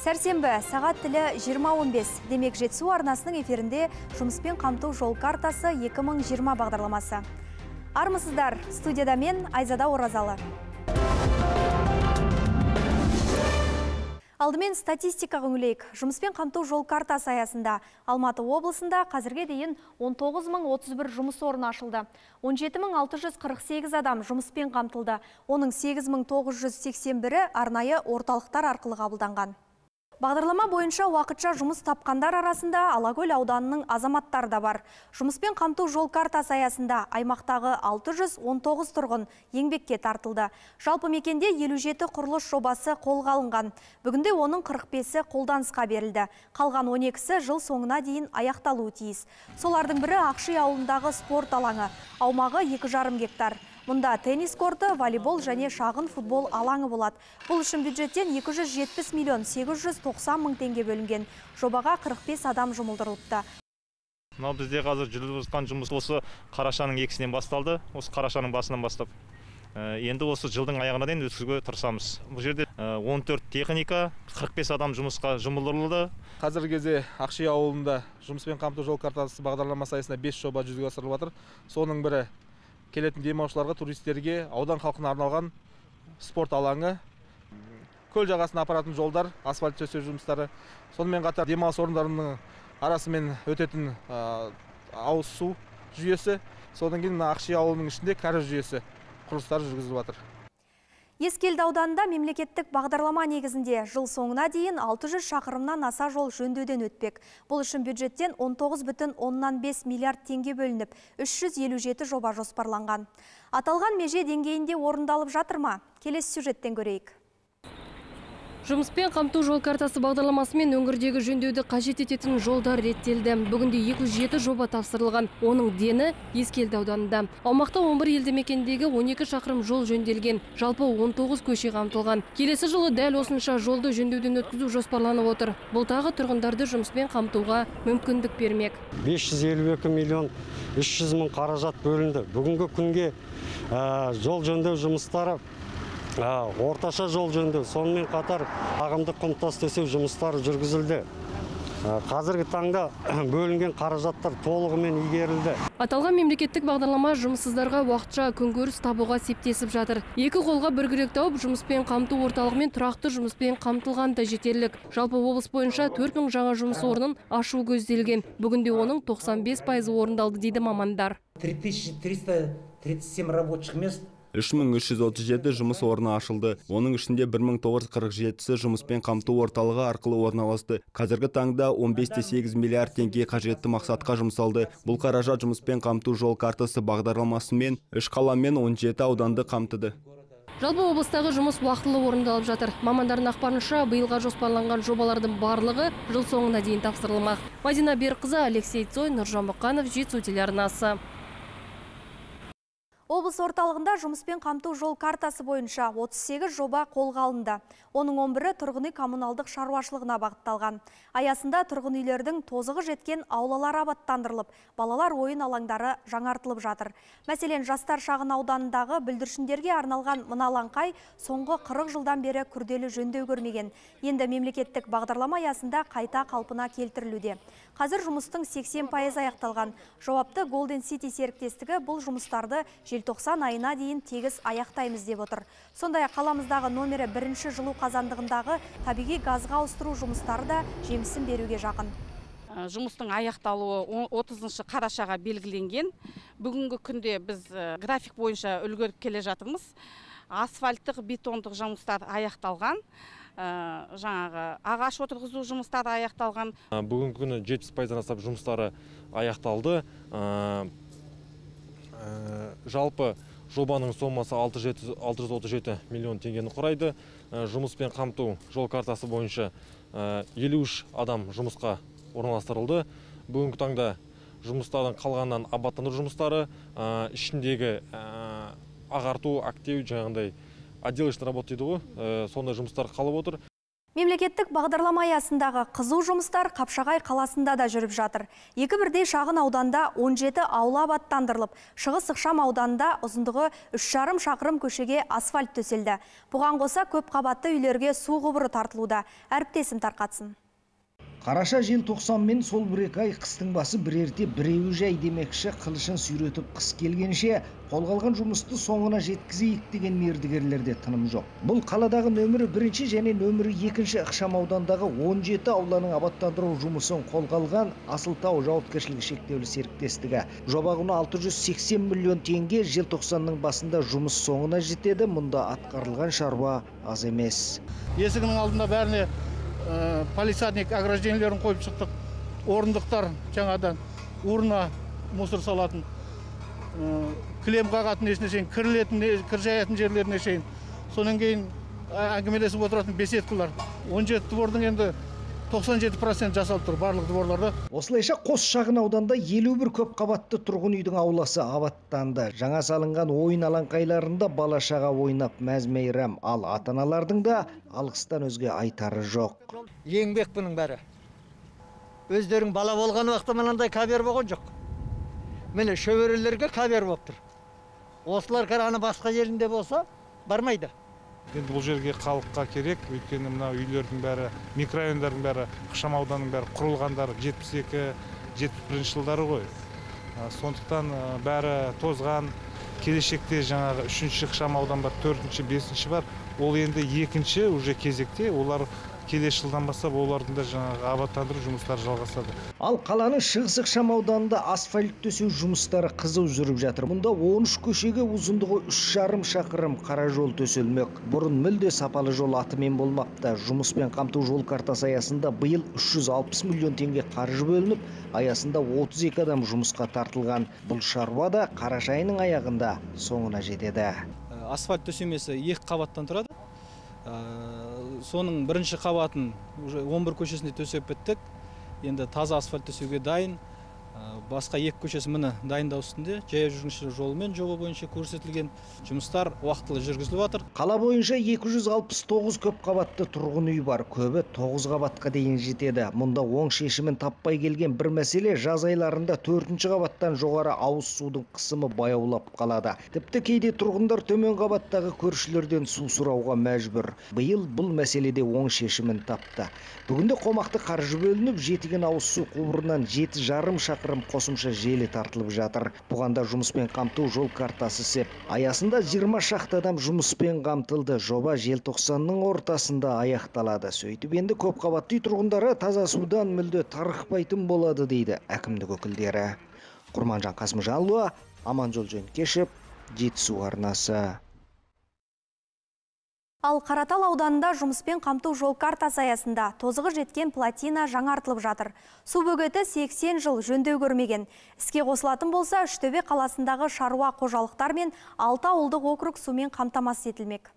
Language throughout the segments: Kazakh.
Сәрсенбі сағат тілі 20.15 демек жетсу арнасының эфирінде жұмыспен қамту жол картасы 2020 бағдарламасы. Армысыздар, студияда мен Айзада Оразалы. Алдымен статистикаға үңілейік. Жұмыспен қамту жол картасы аясында Алматы облысында қазірге дейін 19.031 жұмыс орны ашылды. 17.648 адам жұмыспен қамтылды. Оның 8.981-і арнайы орталықтар арқылы қабылданған. Бағдарлама бойынша уақытша жұмыс тапқандар арасында Алакөл ауданының азаматтары да бар. Жұмыспен қамту жол картасы аясында аймақтағы 619 тұрғын еңбекке тартылды. Жалпы мекенде 57 құрылыс жобасы қолға алынған. Бүгінде оның 45-і қолданысқа берілді. Қалған 12-сі жыл соңына дейін аяқталуы тиіс. Солардың бірі Ақши ауылындағы спорт алаңы. Аумағы 2,5 гектар. Мұнда теннис корты, волейбол және шағын футбол алаңы болады. Бұл үшін бюджеттен 270 миллион 890 мың теңге бөлінген. Жобаға 45 адам жұмылдырылыпты. мынау бізде қазір жүргізіп жатқан жұмыс осы қарашаның екісінен басталды осы қарашаның басынан бастап Ә, енді осы жылдың аяғына дейін өткізуге тырысамыз бұл жерде ә, 14 техника 45 адам жұмысқа жұмылдырылды қазіргі кезде ақши ауылында жұмыспен қамту жол картасы бағдарламасы аясында 5 жоба жүзеге асырылып жатыр соның бірі келетін демалушыларға туристерге аудан халқына арналған спорт алаңы көл жағасына апаратын жолдар асфальт төсеу жұмыстары. Сонымен қатар демалыс орындарының арасымен өтетін ауыз су жүйесі содан кейін мына ақши ауылының ішінде кәріз жүйесі құрылыстары жүргізіліп жатыр Ескелді ауданында мемлекеттік бағдарлама негізінде жыл соңына дейін 600 шақырымнан аса жол жөндеуден өтпек. Бұл үшін бюджеттен 19 бүтін 5 миллиард теңге бөлініп, 357 жоба жоспарланған. Аталған меже деңгейінде орындалып жатыр ма? Келесі сюжеттен көрейік. Жұмыспен қамту жол картасы бағдарламасымен өңірдегі жөндеуді қажет ететін жолдар реттелді. Бүгінде 207 жоба тапсырылған. Оның дені Ескелді ауданында. Аумақта 11 елді мекендегі 12 шақырым жол жөнделген. Жалпы 19 көше қамтылған. Келесі жылы дәл осынша жолды жөндеуден өткізу жоспарланып отыр. Бұл тағы тұрғындарды жұмыспен қамтуға мүмкіндік бермек. 552 миллион 300 мың қаражат бөлінді. Бүгінгі күнге жол жөндеу жұмыстары орташа жол жөндеу сонымен қатар ағымдық құм тас төсеу жұмыстары жүргізілді Ә, қазіргі таңда бөлінген қаражаттар толығымен игерілді Аталған мемлекеттік бағдарлама жұмыссыздарға уақытша күнкөріс табуға септесіп жатыр. Екі қолға бір күрек тауып жұмыспен қамту орталығымен тұрақты жұмыспен қамтылған да жетерлік. Жалпы облыс бойынша 4000 жаңа жұмыс орнын ашу көзделген. Бүгінде оның 95 пайызы орындалды дейді мамандар. 3337 рабочих мест 3337 жұмыс орны ашылды. Оның ішінде 1947-сі жұмыспен қамту орталығы арқылы орналасты. Қазіргі таңда 15-8 миллиард теңге қажетті мақсатқа жұмсалды. Бұл қаражат жұмыспен қамту жол картасы бағдарламасымен үш қала мен 17 ауданды қамтыды. Жалпы облыстағы жұмыс уақытылы орындалып жатыр. Мамандардың ақпарынша биылға жоспарланған жобалардың барлығы жыл соңына дейін тапсырылмақ. Мадина Берқызы, Алексей Цой, Нұржан Мұқанов, Жетісу телеарнасы. Облыс орталығында жұмыспен қамту жол картасы бойынша 38 жоба қолға алынды. Оның 11-і тұрғын үй коммуналдық шаруашылығына бағытталған. Аясында тұрғын үйлердің тозығы жеткен аулалар абаттандырылып, балалар ойын алаңдары жаңартылып жатыр. Мәселен, жастар шағын ауданындағы бүлдіршіндерге арналған мына алаңқай соңғы 40 жылдан бері күрделі жөндеу көрмеген. Енді мемлекеттік бағдарлама аясында қайта қалпына келтірілуде. Қазір жұмыстың 80 пайыз аяқталған. Жауапты Golden City серіктестігі бұл жұмыстарды желтоқсан айына дейін тегіс аяқтаймыз деп отыр. Сондай қаламыздағы номері бірінші жылу қазандығындағы табиғи газға ауыстыру жұмыстары да жемісін беруге жақын жұмыстың аяқталуы 30 қарашаға белгіленген. Бүгінгі күнде біз график бойынша үлгеріп келе жатырмыз. Асфальттық бетондық жұмыстар аяқталған. жаңағы ағаш отырғызу жұмыстары аяқталған. бүгінгі күні 70 пайыздан астам жұмыстары аяқталды жалпы жобаның сомасы 637 миллион теңгені құрайды. Жұмыспен қамту жол картасы бойынша 53 адам жұмысқа орналастырылды. Бүгінгі таңда жұмыстардың қалғаннан абаттандыру жұмыстары ішіндегі ағарту актеу жаңағындай отделочный работа дейді ғой. Сондай жұмыстар қалып отыр. Мемлекеттік бағдарлама аясындағы қызу жұмыстар Қапшағай қаласында да жүріп жатыр. Екі бірдей шағын ауданда 17 аула абаттандырылып, Шығыс Ықшам ауданында ұзындығы 3,5 шақырым көшеге асфальт төселді. Бұған қоса көп қабатты үйлерге су құбыры тартылуда. Әріптесім тарқатсын. Қараша жел 90 мен сол бір екі ай қыстың басы бір ерте біреуі жай демекші қылышын сүйретіп қыс келгенше қолға алған жұмысты соңына жеткізейік деген мердігерлерде тыным жоқ. Бұл қаладағы нөмірі бірінші және нөмірі екінші ықшам аудандағы 17 ауланың абаттандыру жұмысын қолға алған Асылтау жауапкершілігі шектеулі серіктестігі. Жоба құны 680 миллион теңге желтоқсанның басында жұмыс соңына жетеді. Мұнда атқарылған шаруа аз емес. есігінің алдында бәріне ә, полисадник ограждениелерін қойып шықтық. Орындықтар жаңадан урна мусор салатын ә, кілем қағатын несіне шейін кірілетін не- кір жаятын жерлеріне шейін. Содан кейін әңгімелесіп отыратын беседкалар. 17 двордың енді 97 процент жасалып тұр барлық дворларда. Осылайша қос шағын ауданда 51 көп қабатты тұрғын үйдің ауласы абаттанды. Жаңа салынған ойын алаңқайларында бала шаға ойнап мәз мейрам. Ал ата аналардың да алғыстан өзге айтары жоқ. еңбек бұның бәрі. Өздерің бала болған уақытта мынандай кабер болған жоқ. Міне шөберелерге кабер болып тұр. Осылар қарағаны басқа жерінде болса бармайды. Енді бұл жерге халыққа керек. Өйткені мына үйлердің бәрі микрорайондардың бәрі ықшам ауданның бәрі құрылғандары жетпіс екі жетпіс бірінші жылдары ғой. Сондықтан бәрі тозған. Келешекте жаңағы үшінші ықшам аудан бар төртінші бесінші бар. Ол енді екінші уже кезекте. Олар келесі жылдан бастап олардың да жаңағы абаттандыру жұмыстары жалғасады Ал қаланың шығыс ықшам ауданында асфальт төсеу жұмыстары қызу жүріп жатыр. Мұнда 13 көшеге ұзындығы 3,5 шақырым қара жол төселмек. Бұрын мүлде сапалы жол атымен болмапты. Жұмыспен қамту жол картасы аясында биыл 360 миллион теңге қаржы бөлініп, аясында 32 адам жұмысқа тартылған. Бұл шаруа да қараша айының аяғында соңына жетеді. асфальт төсемесі екі қабаттан тұрады Ә, соның бірінші қабатын уже 11 көшесінде төсеп біттік. Енді таза асфальт төсеуге дайын. Ә, басқа екі көшесі міне дайындау үстінде жаяу жүргіншілер жолымен жоба бойынша көрсетілген жұмыстар уақытылы жүргізіліп жатыр Қала бойынша 269 көп қабатты тұрғын үй бар. Көбі 9 қабатқа дейін жетеді. Мұнда оң шешімін таппай келген бір мәселе жаз айларында 4-ші қабаттан жоғары ауыз судың қысымы баяулап қалады. Тіпті кейде тұрғындар төмен қабаттағы көршілерден су сұрауға мәжбүр. Биыл бұл мәселеде оң шешімін тапты. Бүгінде қомақты қаржы бөлініп, жетіген ауыз су құбырынан жеті жарым шақырым қосымша желі тартылып жатыр. Бұған да жұмыспен қамту жол картасы сеп. Аясында 20 шақты адам жұмыспен қамтылды. Жоба желтоқсанның ортасында аяқталады. Сөйтіп енді көп қабатты үй тұрғындары таза судан мүлде тарықпайтын болады дейді әкімдік өкілдері. Құрманжан Қасымжанұлы, Аманжол Жөнкешев, Жетісу арнасы. Ал Қаратал ауданында жұмыспен қамту жол картасы аясында тозығы жеткен платина жаңартылып жатыр. Су бөгеті 80 жыл жөндеу көрмеген. Іске қосылатын болса, Үштөбе қаласындағы шаруа қожалықтар мен 6 ауылдық округ сумен қамтамасыз етілмек.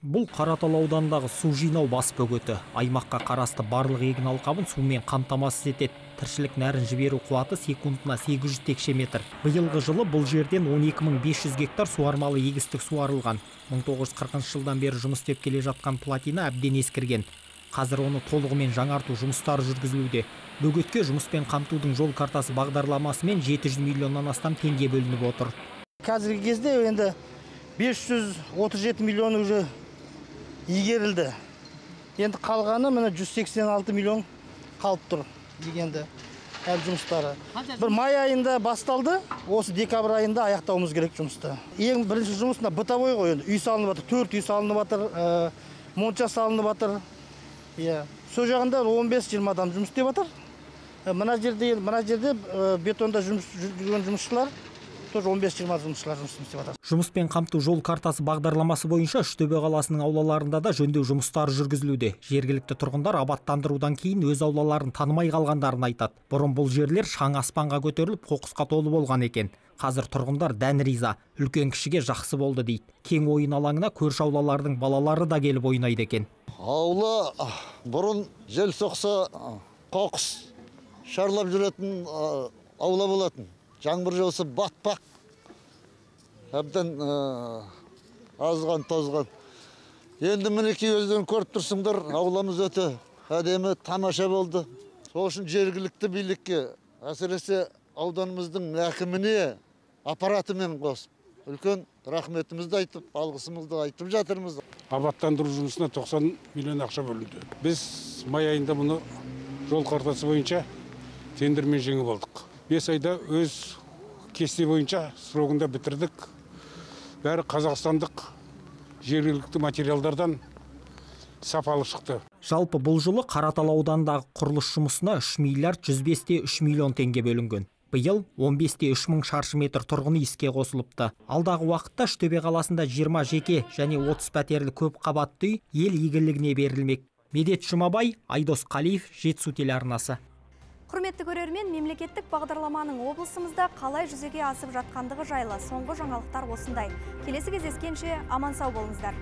Бұл Қаратал ауданындағы су жинау бас бөгеті. Аймаққа қарасты барлық егін алқабын сумен қамтамасыз етеді. Тіршілік нәрін жіберу қуаты секундына 800 текше метр. Биылғы жылы бұл жерден 12500 гектар суармалы егістік суарылған. 1940 жылдан бері жұмыс істеп келе жатқан платина әбден ескірген. Қазір оны толығымен жаңарту жұмыстары жүргізілуде. Бөгетке жұмыспен қамтудың жол картасы бағдарламасымен 700 миллионнан астам теңге бөлініп отыр. қазіргі кезде енді 537 миллион уже игерілді енді қалғаны міне 186 миллион қалып тұр дегенді әлі жұмыстары. Бір май айында басталды осы декабрь айында аяқтауымыз керек жұмысты. Ең бірінші жұмыс мына бытовой ғой енді. Үй салынып жатыр төрт үй салынып жатыр ә, монша салынып жатыр. Иә сол жағында 15-20 адам жұмыс істеп жатыр. Ә, мына жерде мына жерде ә, бетонда жұмыс жүрген жұмысшылар тоже 15-20 жұмысшылар жұмыс істеп жатыр Жұмыспен қамту жол картасы бағдарламасы бойынша Үштөбе қаласының аулаларында да жөндеу жұмыстары жүргізілуде. Жергілікті тұрғындар абаттандырудан кейін өз аулаларын танымай қалғандарын айтады. Бұрын бұл жерлер шаң аспанға көтеріліп қоқысқа толы болған екен. Қазір тұрғындар дән риза, үлкен кішіге жақсы болды дейді. Кең ойын алаңына көрші аулалардың балалары да келіп ойнайды екен. аула бұрын жел соқса қоқыс шарлап жүретін аула болатын жаңбыр жауса батпақ. Әбден а, азған тозған. Енді мінекей өздерің көріп тұрсыңдар ауламыз өте. Әдемі тамаша болды. Сол үшін жергілікті билікке әсіресе ауданымыздың әкіміне аппаратымен қосып үлкен рахметімізді айтып алғысымызды айтып жатырмыз. Абаттандыру жұмысына 90 миллион ақша бөлінді. Біз май айында мұны жол картасы бойынша тендермен жеңіп алдық. Бес айда өз кесте бойынша срогында бітірдік. Бәрі қазақстандық жергілікті материалдардан сапалы шықты. Жалпы бұл жылы қаратал ауданындағы құрылыс жұмысына 3 миллиард 105 3 миллион теңге бөлінген. Биыл 15-те 3 мың шаршы метр тұрғын үй іске қосылыпты. Алдағы уақытта үштөбе қаласында 20 жеке және 30 пәтерлі көп қабатты үй ел игілігіне берілмек. Медет жұмабай айдос қалиев жетісу телеарнасы. Құрметті көрермен, мемлекеттік бағдарламаның облысымызда қалай жүзеге асып жатқандығы жайлы соңғы жаңалықтар осындай. Келесі кездескенше аман сау болыңыздар.